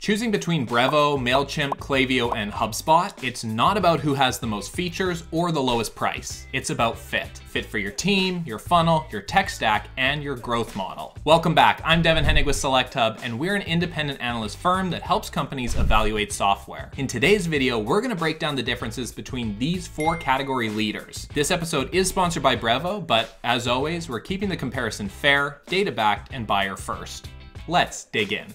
Choosing between Brevo, MailChimp, Klaviyo, and HubSpot, it's not about who has the most features or the lowest price. It's about fit. Fit for your team, your funnel, your tech stack, and your growth model. Welcome back. I'm Devin Hennig with SelectHub, and we're an independent analyst firm that helps companies evaluate software. In today's video, we're gonna break down the differences between these four category leaders. This episode is sponsored by Brevo, but as always, we're keeping the comparison fair, data backed, and buyer first. Let's dig in.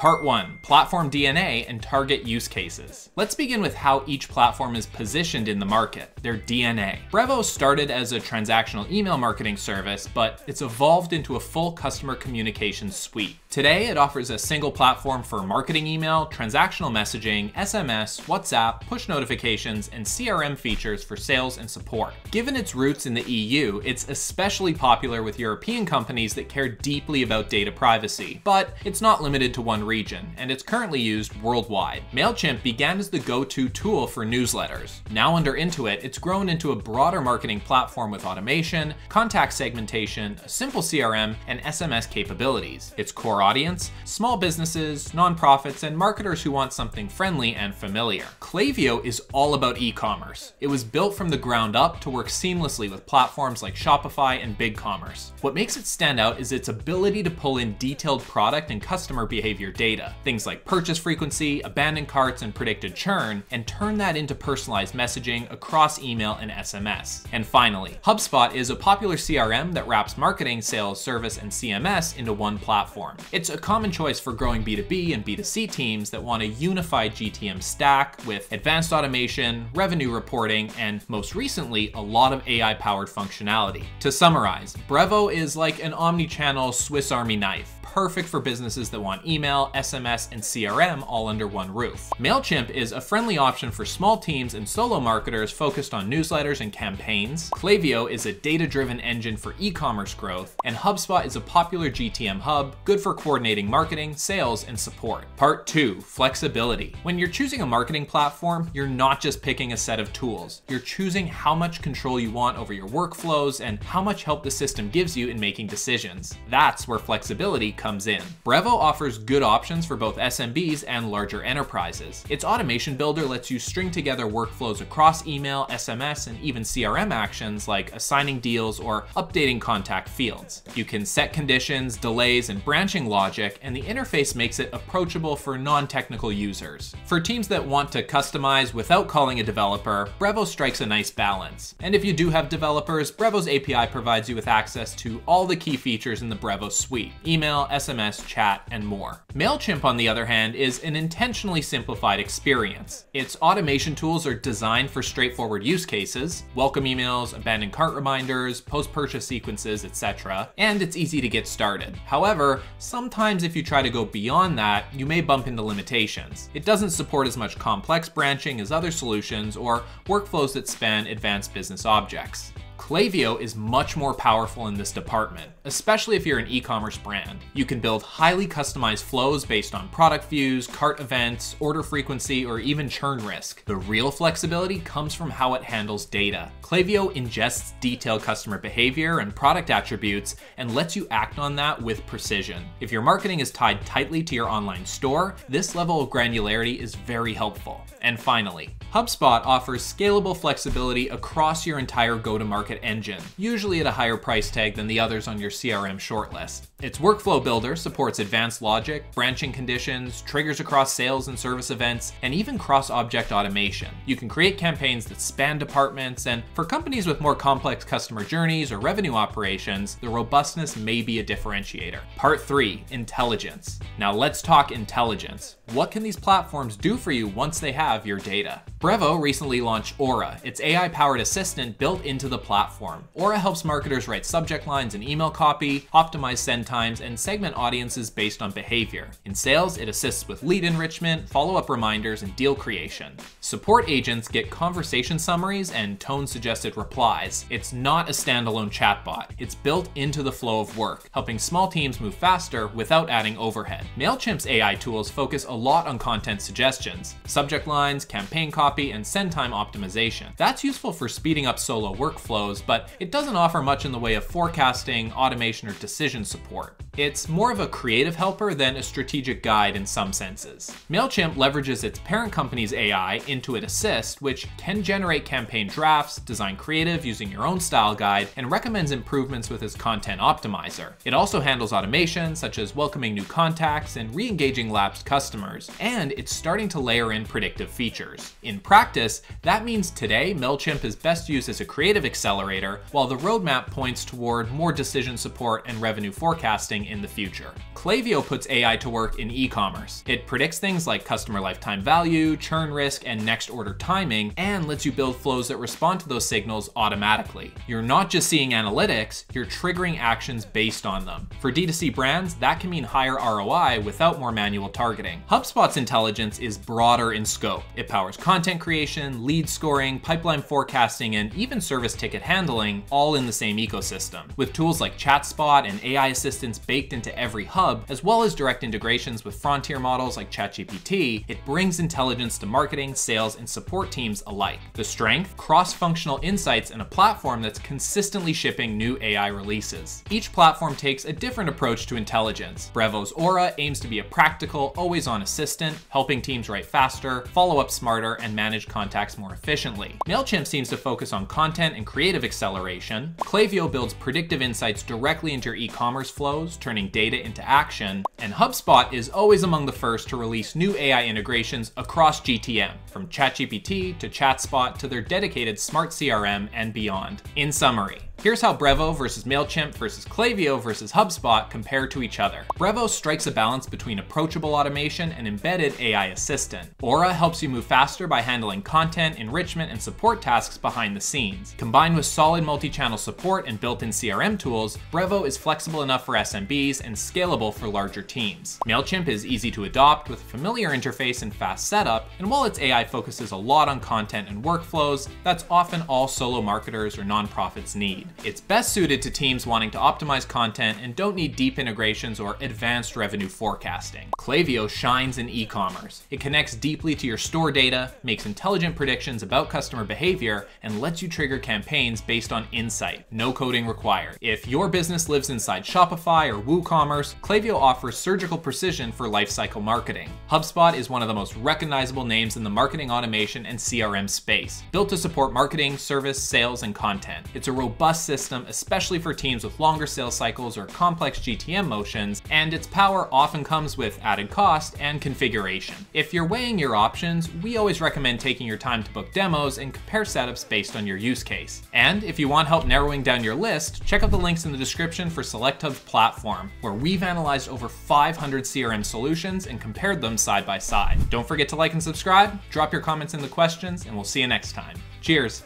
Part 1 Platform DNA and Target Use Cases. Let's begin with how each platform is positioned in the market, their DNA. Brevo started as a transactional email marketing service, but it's evolved into a full customer communications suite. Today, it offers a single platform for marketing email, transactional messaging, SMS, WhatsApp, push notifications, and CRM features for sales and support. Given its roots in the EU, it's especially popular with European companies that care deeply about data privacy. But it's not limited to one region, and it's currently used worldwide. MailChimp began as the go-to tool for newsletters. Now under Intuit, it's grown into a broader marketing platform with automation, contact segmentation, simple CRM, and SMS capabilities. Its core audience, small businesses, nonprofits, and marketers who want something friendly and familiar. Klaviyo is all about e-commerce. It was built from the ground up to work seamlessly with platforms like Shopify and BigCommerce. What makes it stand out is its ability to pull in detailed product and customer behavior data, things like purchase frequency, abandoned carts, and predicted churn, and turn that into personalized messaging across email and SMS. And finally, HubSpot is a popular CRM that wraps marketing, sales, service, and CMS into one platform. It's a common choice for growing B2B and B2C teams that want a unified GTM stack with advanced automation, revenue reporting, and most recently, a lot of AI powered functionality. To summarize, Brevo is like an omni-channel Swiss Army knife perfect for businesses that want email, SMS, and CRM all under one roof. MailChimp is a friendly option for small teams and solo marketers focused on newsletters and campaigns. Klaviyo is a data-driven engine for e-commerce growth, and HubSpot is a popular GTM hub, good for coordinating marketing, sales, and support. Part two, flexibility. When you're choosing a marketing platform, you're not just picking a set of tools. You're choosing how much control you want over your workflows and how much help the system gives you in making decisions. That's where flexibility comes in. Brevo offers good options for both SMBs and larger enterprises. Its automation builder lets you string together workflows across email, SMS, and even CRM actions like assigning deals or updating contact fields. You can set conditions, delays, and branching logic, and the interface makes it approachable for non-technical users. For teams that want to customize without calling a developer, Brevo strikes a nice balance. And if you do have developers, Brevo's API provides you with access to all the key features in the Brevo suite, email, SMS, chat, and more. MailChimp, on the other hand, is an intentionally simplified experience. Its automation tools are designed for straightforward use cases, welcome emails, abandoned cart reminders, post-purchase sequences, etc., and it's easy to get started. However, sometimes if you try to go beyond that, you may bump into limitations. It doesn't support as much complex branching as other solutions or workflows that span advanced business objects. Klaviyo is much more powerful in this department, especially if you're an e-commerce brand. You can build highly customized flows based on product views, cart events, order frequency, or even churn risk. The real flexibility comes from how it handles data. Klaviyo ingests detailed customer behavior and product attributes and lets you act on that with precision. If your marketing is tied tightly to your online store, this level of granularity is very helpful. And finally, HubSpot offers scalable flexibility across your entire go-to-market engine, usually at a higher price tag than the others on your CRM shortlist. Its workflow builder supports advanced logic, branching conditions, triggers across sales and service events, and even cross-object automation. You can create campaigns that span departments, and for companies with more complex customer journeys or revenue operations, the robustness may be a differentiator. Part 3, Intelligence. Now let's talk intelligence. What can these platforms do for you once they have your data? Brevo recently launched Aura, its AI powered assistant built into the platform. Aura helps marketers write subject lines and email copy, optimize send times, and segment audiences based on behavior. In sales, it assists with lead enrichment, follow up reminders, and deal creation. Support agents get conversation summaries and tone suggested replies. It's not a standalone chatbot, it's built into the flow of work, helping small teams move faster without adding overhead. MailChimp's AI tools focus a lot on content suggestions, subject lines, campaign copy, and send time optimization. That's useful for speeding up solo workflows, but it doesn't offer much in the way of forecasting, automation, or decision support. It's more of a creative helper than a strategic guide in some senses. MailChimp leverages its parent company's AI, Intuit Assist, which can generate campaign drafts, design creative using your own style guide, and recommends improvements with its content optimizer. It also handles automation, such as welcoming new contacts and re engaging lapsed customers, and it's starting to layer in predictive features. In practice, that means today MailChimp is best used as a creative accelerator, while the roadmap points toward more decision support and revenue forecasting in the future. Klaviyo puts AI to work in e-commerce. It predicts things like customer lifetime value, churn risk, and next order timing, and lets you build flows that respond to those signals automatically. You're not just seeing analytics, you're triggering actions based on them. For D2C brands, that can mean higher ROI without more manual targeting. HubSpot's intelligence is broader in scope. It powers content creation, lead scoring, pipeline forecasting, and even service ticket handling, all in the same ecosystem. With tools like ChatSpot and AI assistants baked into every hub, as well as direct integrations with frontier models like ChatGPT, it brings intelligence to marketing, sales, and support teams alike. The strength? Cross-functional insights and a platform that's consistently shipping new AI releases. Each platform takes a different approach to intelligence. Brevo's Aura aims to be a practical, always-on assistant, helping teams write faster, follow up smarter, and manage contacts more efficiently. MailChimp seems to focus on content and creative acceleration. Klaviyo builds predictive insights directly into your e-commerce flows, turning data into action. And HubSpot is always among the first to release new AI integrations across GTM, from ChatGPT to ChatSpot to their dedicated smart CRM and beyond. In summary, Here's how Brevo versus MailChimp versus Klaviyo versus HubSpot compare to each other. Brevo strikes a balance between approachable automation and embedded AI assistant. Aura helps you move faster by handling content, enrichment, and support tasks behind the scenes. Combined with solid multi-channel support and built-in CRM tools, Brevo is flexible enough for SMBs and scalable for larger teams. MailChimp is easy to adopt with a familiar interface and fast setup, and while its AI focuses a lot on content and workflows, that's often all solo marketers or nonprofits need. It's best suited to teams wanting to optimize content and don't need deep integrations or advanced revenue forecasting. Klaviyo shines in e-commerce. It connects deeply to your store data, makes intelligent predictions about customer behavior, and lets you trigger campaigns based on insight. No coding required. If your business lives inside Shopify or WooCommerce, Klaviyo offers surgical precision for lifecycle marketing. HubSpot is one of the most recognizable names in the marketing automation and CRM space, built to support marketing, service, sales, and content. It's a robust system, especially for teams with longer sales cycles or complex GTM motions, and its power often comes with added cost and configuration. If you're weighing your options, we always recommend taking your time to book demos and compare setups based on your use case. And if you want help narrowing down your list, check out the links in the description for SelectHub's platform, where we've analyzed over 500 CRM solutions and compared them side by side. Don't forget to like and subscribe, drop your comments in the questions, and we'll see you next time. Cheers!